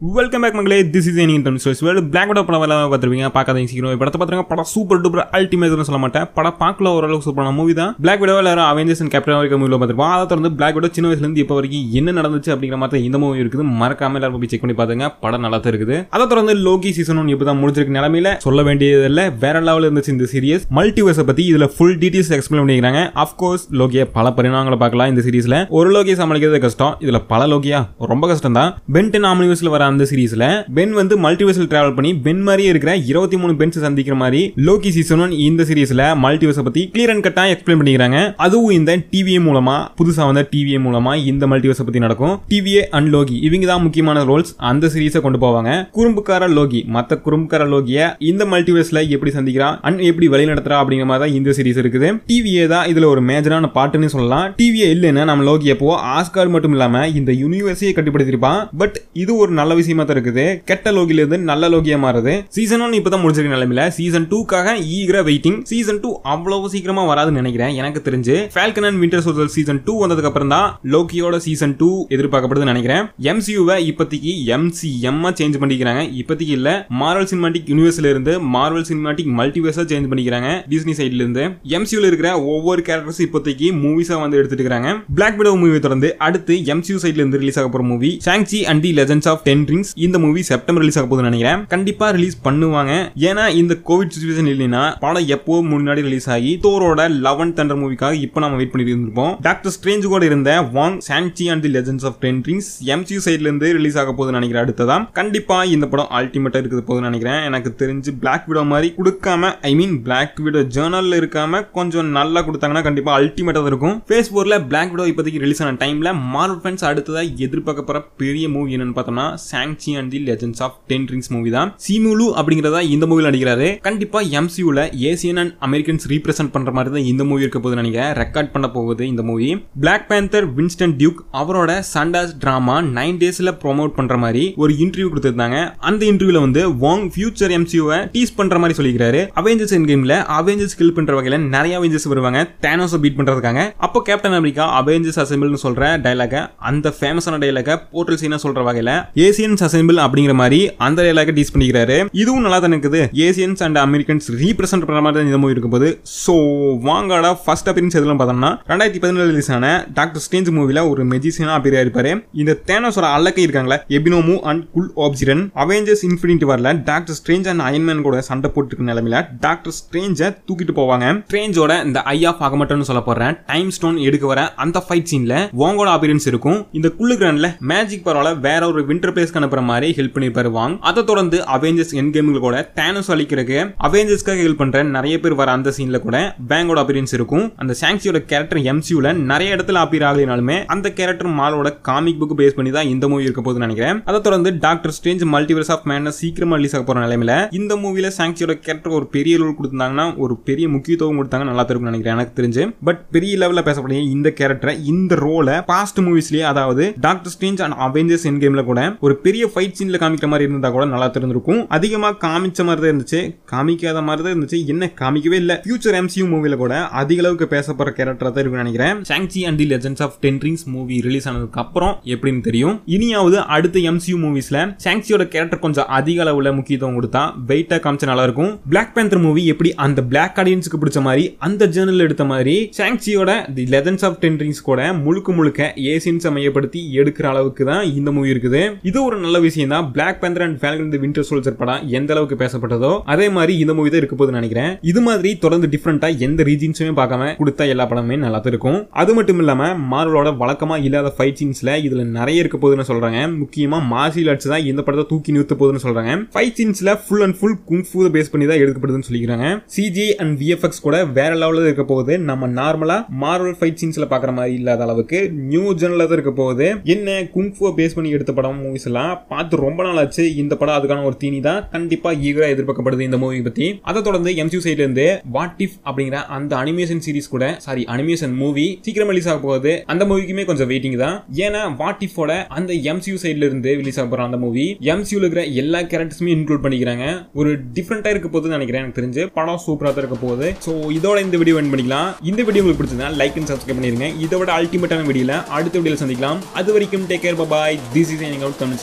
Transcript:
Welcome back மங்களே this is எனிங் terms stories வேறு பிளாக் அவுட் படம் எல்லாம் பார்த்துருப்பீங்க பார்க்காதீங்க சீக்கிரம். படத்தை பார்த்துருங்க படம் சூப்பர் டூப்பர் அல்டிமேட்னு சொல்ல மாட்டேன். படம் பார்க்கல ஓரளவுக்கு சூப்பரான மூவி தான். பிளாக் விடோ எல்லாரும் அவெஞ்சர்ஸ் அண்ட் கேப்டன் அமெரிக்கா மூவியில் பார்த்துருப்போம். அதை தொடர்ந்து பிளாக் விடோ சின்ன வயசுலேருந்து இப்போ வரைக்கும் என்ன நடந்துச்சு அப்படிங்கிற மாதிரி இந்த மூவி இருக்குது. மறக்காம எல்லாரும் போய் செக் பண்ணி பார்த்துங்க. படம் நல்லா தான் இருக்குது. அதை தொடர்ந்து லோகி சீசன் ஒன்று இப்போ தான் முடிஞ்சிருக்கு நிலமையில சொல்ல வேண்டியதில்லை. வேற லெவலில் இருந்துச்சு இந்த சீரியஸ் மல்டிவர்ஸை பற்றி இதில் ஃபுல் டீட்டெயில்ஸ் எக்ஸ்பிளைன் பண்ணிக்கிறாங்க. அஃப்கோர்ஸ் லோகியை பல பரிணாமங்களை பார்க்கலாம் இந்த சீரியஸில் ஒரு லோகியை சமாளிக்கிறது கஷ்டம். இதில் பல லோகியா ரொம்ப கஷ்டம் தான் பென்டன் ஆம்னிவர்ஸ்ல வர அந்த சீரீஸ்ல பென் வந்து மல்டிவர்ஸில் டிராவல் பண்ணி பென் மாதிரியே இருக்கிற இருபத்தி மூணு பென்ஸ் சந்திக்கிற மாதிரி லோகி சீசன் ஒன் இந்த சீரீஸ்ல மல்டிவர்ஸை பத்தி கிளியர் அண்ட் கட்டா எக்ஸ்பிளைன் பண்ணிக்கிறாங்க. அதுவும் இந்த டிவிஏ மூலமா புதுசா வந்த டிவிஏ மூலமா இந்த மல்டிவர்ஸை பத்தி நடக்கும். டிவிஏ அண்ட் லோகி இவங்க தான் முக்கியமான ரோல்ஸ் அந்த சீரிஸை கொண்டு போவாங்க. குறும்புக்கார லோகி மத்த குறும்புக்கார லோகிய இந்த மல்டிவர்ஸ்ல எப்படி சந்திக்கிறா அண்ட் எப்படி வழி நடத்துறா அப்படிங்கிற மாதிரி தான் இந்த சீரீஸ் இருக்குது. டிவிஏ தான் இதுல ஒரு மேஜரான பாட்டுன்னு சொல்லலாம். டிவிஏ இல்லைன்னா நம்ம லோகி எப்போ ஆஸ்கார் மட்டும் இல்லாம இந்த யூனிவர்ஸையே கட்டுப்படுத்திருப்பான் பட் இது ஒரு நல்ல விஷயமா தான் இருக்குது. கெட்ட லோகில இருந்து நல்ல லோகியா மாறுது. சீசன் ஒன் இப்பதான் முடிச்சிருக்க நிலைமையில சீசன் டூக்காக ஈகரா வெயிட்டிங் சீசன் டூ அவ்வளவு சீக்கிரமா வராதுன்னு நினைக்கிறேன் எனக்கு தெரிஞ்சு. Falcon and Winter Soldier season two வந்ததுக்கு அப்புறம் தான் லோக்கியோட சீசன் டூ எதிர்பார்க்கப்படுதுன்னு நினைக்கிறேன். எம்சியூவை இப்போதைக்கு எம்சிஎம் சேஞ்ச் பண்ணிக்கிறாங்க. இப்போதைக்கு இல்ல மார்வல் சினிமாட்டிக் யூனிவர்ஸ்ல இருந்து மார்வல் சினிமாட்டிக் மல்டிவர்ஸா சேஞ்ச் பண்ணிக்கிறாங்க டிஸ்னி சைட்ல இருந்து. எம்சியூல இருக்கிற ஒவ்வொரு கேரக்டர்ஸ் இப்போதைக்கு மூவிஸா வந்து எடுத்துட்டு இருக்காங்க பிளாக் விடோ மூவி தொடர்ந்து அடுத்து எம்சியூ சைட்ல இருந்து ரிலீஸ் ஆக போற movie Shang Chi and the legends of ten rings இந்த மூவி செப்டம்பர் ரிலீஸ் ஆக போகுதுன்னு நினைக்கிறேன். கண்டிப்பா ரிலீஸ் பண்ணுவாங்க. ஏன்னா இந்த கோவிட் சுச்சுவேஷன் இல்லைன்னா படம் எப்போ முன்னாடி ரிலீஸ் ஆகி தோரோட லெவன் தண்டர் மூவிக்காக இப்போ நம்ம வெயிட் பண்ணிட்டு இருந்திருப்போம். டாக்டர் ஸ்ட்ரேஞ்ச் கூட இருந்த Wong Shang-Chi and the legends of ten rings MCU சைட்ல இருந்து ரிலீஸ் ஆக போகுதுன்னு நினைக்கிறேன் அடுத்ததான். கண்டிப்பா இந்த படம் அல்டிமேட்டா இருக்குது போகுதுன்னு நினைக்கிறேன். எனக்கு தெரிஞ்சு பிளாக் விடோ மாதிரி கொடுக்காம ஐ மீன் பிளாக் விடோ ஜேர்னல்ல இருக்காம கொஞ்சம் நல்லா கொடுத்தாங்கன்னா கண்டிப்பா அல்டிமேட்டா தான் இருக்கும். ஃபேஸ் போர்ல பிளாக் விடோ இப்போதைக்கு ரிலீஸ் ஆன டைம்ல மார்வல் ஃபேன்ஸ் அடுத்ததா எதிர்பார்க்க போற பெரிய மூவி என்னன்னு பார்த்தோம்னா Shang-Chi and the legends of ten rings movie தான். சிமுலு அப்படிங்கிறதா இந்த மூவியில் நடிக்கிறாரு. கண்டிப்பா எம்சியூல ஏசியன் அண்ட் அமெரிக்கன்ஸ் ரீப்ரசென்ட் பண்ற மாதிரி தான் இந்த மூவி இருக்க போது நினைக்கிறேன். ரெக்கார்ட் பண்ண போகுது இந்த movie Black Panther Winston Duke அவரோட சண்டாஸ் டிராமா நைன் டேஸ்ல ப்ரோமோட் பண்ற மாதிரி ஒரு இன்டர்வியூ கொடுத்திருந்தாங்க. அந்த இன்டர்வியூல வந்து வாங் ஃபியூச்சர் எம்சியூவை டீஸ் பண்ற மாதிரி சொல்லிக்கிறாரு. அவெஞ்சர்ஸ் என் கேம்ல அவெஞ்சர்ஸ் கில் பண்ற வகையில நிறைய அவெஞ்சர்ஸ் வருவாங்க. தேனோஸை பீட் பண்றதுக்காக. அப்போ கேப்டன் அமெரிக்கா அவெஞ்சர்ஸ் அசம்பிள்னு சொல்ற டைலாக அந்த ஃபேமஸான டைலாக போர்ட்டல் சீனா சொல்ற வகையில ஏசியன்ஸ் அசெம்பிள் அப்படிங்கிற மாதிரி அந்த டைலாக டீஸ் பண்ணிக்கிறாரு. இதுவும் நல்லா தான் இருக்குது. ஏசியன்ஸ் அண்ட் அமெரிக்கன்ஸ் ரீப்ரசென்ட் பண்ற மாதிரி தான் இந்த மூவி இருக்கும்போது ஸோ வாங்காட ஃபர்ஸ்ட் அப்பியரன்ஸ் எதுலாம் பார்த்தோம்னா ரெண்டாயிரத்தி பதினேழு ரிலீஸ் ஆன டாக்டர் ஸ்டேஞ்ச் மூவில ஒரு மெஜிசியனா அப்பியர் இருப்பாரு. இந்த தேனோஸோட அழக்கை இருக்காங்களா Ebony Maw and Cull Obsidian Avengers Infinity வரல Doctor Strange and Iron Man கூட சண்டை போட்டு நிலமையில டாக்டர் ஸ்ட்ரேஞ்சை தூக்கிட்டு போவாங்க. ஸ்ட்ரேஞ்சோட இந்த ஐ ஆஃப் சொல்ல போறேன். டைம் ஸ்டோன் எடுக்க வர அந்த ஃபைட் சீன்ல வாங்கோட அப்பியரன்ஸ் இருக்கும். இந்த குள்ளு கிராண்டில் மேஜிக் பரவாயில்ல வேற ஒரு வின்டர் பிளேஸ் பிளேஸ்க்கு அனுப்புற மாதிரி ஹெல்ப் பண்ணி வாங் அதை தொடர்ந்து அவெஞ்சர்ஸ் என் கேம்கள் கூட தேனோஸ் அழிக்கிறதுக்கு அவெஞ்சர்ஸ்க்காக ஹெல்ப் பண்ற நிறைய பேர் வர அந்த சீன்ல கூட பேங்கோட அப்பியரன்ஸ் இருக்கும். அந்த சாங்சியோட கேரக்டர் எம்சியூல நிறைய இடத்துல அப்பியர் ஆகலினாலுமே அந்த கேரக்டர் மாலோட காமிக் புக் பேஸ் பண்ணி தான் இந்த மூவி இருக்க போகுதுன்னு நினைக்கிறேன். அதை தொடர்ந்து டாக்டர் ஸ்ட்ரேஞ்ச் மல்டிவர்ஸ் ஆஃப் மேன சீக்கிரமா ரிலீஸ் ஆக போற நிலைமையில இந்த மூவில சாங்சியோட கேரக்டர் ஒரு பெரிய ரோல் கொடுத்தாங்கன்னா ஒரு பெரிய முக்கியத்துவம் கொடுத்தாங்க நல்லா இருக்கும்னு நினைக்கிறேன். எனக்கு தெரிஞ்சு. பட் பெரிய லெவல்ல பேசக்கூடிய இந்த கேரக்டரை இந்த ரோலை பாஸ்ட் மூவிஸ்லயே அதாவது டாக்டர் ஸ்ட்ரேஞ்ச் அண்ட் அவெஞ்சர்ஸ் என் கேம்ல கூட ஒரு பெரிய ஃபைட் சீனில் காமிக்கிற மாதிரி இருந்தால் கூட நல்லா தெரிஞ்சிருக்கும். அதிகமாக காமிச்ச மாதிரி தான் இருந்துச்சு. காமிக்காத மாதிரி தான் இருந்துச்சு. என்ன காமிக்கவே இல்லை. ஃபியூச்சர் எம்சியூ மூவியில் கூட அதிக அளவுக்கு பேசப்படுற கேரக்டர் தான் இருக்குன்னு நினைக்கிறேன். Shang-Chi and the legends of ten rings movie release ஆனதுக்கு அப்புறம் எப்படின்னு தெரியும். இனியாவது அடுத்த எம்சியூ மூவிஸில் சாங்சியோட கேரக்டர் கொஞ்சம் அதிக அளவில் முக்கியத்துவம் கொடுத்தா வெயிட்டாக காமிச்சா நல்லா இருக்கும். பிளாக் பேந்தர் மூவி எப்படி அந்த பிளாக் ஆடியன்ஸுக்கு பிடிச்ச மாதிரி அந்த ஜேர்னல் எடுத்த மாதிரி சாங்சியோட the legends of ten rings கூட முழுக்க முழுக்க ஏசியன்ஸை மையப்படுத்தி எடுக்கிற அளவுக்கு தான் இந்த மூவி இருக்குது. இது ஒரு நல்ல விஷயம் தான் Black Panther and Falcon the Winter Soldier படம் எந்த அளவுக்கு பேசப்பட்டதோ அதே மாதிரி இந்த மூவி தான் இருக்க போகுதுன்னு நினைக்கிறேன். இது மாதிரி தொடர்ந்து டிஃப்ரெண்டா எந்த ரீஜன்ஸுமே பார்க்காம கொடுத்த எல்லா படமுமே நல்லா இருக்கும். அது மட்டும் இல்லாம மார்வலோட வழக்கமா இல்லாத ஃபைட் சீன்ஸ்ல இதுல நிறைய இருக்க போகுதுன்னு சொல்றாங்க. முக்கியமா மார்ஷியல் ஆர்ட்ஸ் தான் இந்த படத்தை தூக்கி நிறுத்த போகுதுன்னு சொல்றாங்க. Fight சீன்ஸ்ல full and full kung fu base பண்ணி தான் எடுக்கப்படுதுன்னு சொல்லிக்கிறாங்க. சிஜி அண்ட் விஎஃப்எக்ஸ் கூட வேற லெவலில் இருக்க போகுது. நம்ம நார்மலா மார்வல் ஃபைட் சீன்ஸ்ல பாக்குற மாதிரி இல்லாத அளவுக்கு நியூ ஜெனல தான் இருக்க போகுது. என்ன குங்ஃபூ பேஸ் பண்ணி எடுத்த படம் மூவிஸ் எல்லாம் பார்த்து ரொம்ப நாள் ஆச்சு இந்த படம் அதுக்கான ஒரு தீனி தான். கண்டிப்பா ஈகரா எதிர்பார்க்கப்படுது இந்த மூவி பத்தி. அதை தொடர்ந்து எம்சியூ சைட்ல இருந்து வாட் இஃப் அப்படிங்கிற அந்த அனிமேஷன் சீரிஸ் கூட சாரி அனிமேஷன் மூவி சீக்கிரம் ரிலீஸ் ஆக போகுது. அந்த மூவிக்குமே கொஞ்சம் வெயிட்டிங் தான். ஏன்னா வாட் இஃபோட அந்த எம்சியூ சைட்ல இருந்து ரிலீஸ் ஆக போற அந்த மூவி எம்சியூல இருக்கிற எல்லா கேரக்டர்ஸுமே இன்க்ளூட் பண்ணிக்கிறாங்க. ஒரு டிஃப்ரெண்டா இருக்க போகுதுன்னு நினைக்கிறேன் எனக்கு தெரிஞ்சு. படம் சூப்பரா தான் இருக்க போகுது. ஸோ இதோட இந்த வீடியோ என் பண்ணிக்கலாம். இந்த வீடியோ உங்களுக்கு பிடிச்சதுனா லைக் அண்ட் சப்ஸ்கிரைப் பண்ணிருங்க. இதோட அல்டிமேட்டான வீடியோல அடுத்த வீடியோல சந்திக்கலாம். அது வரைக்கும் take care bye this is எனிங் out Tamil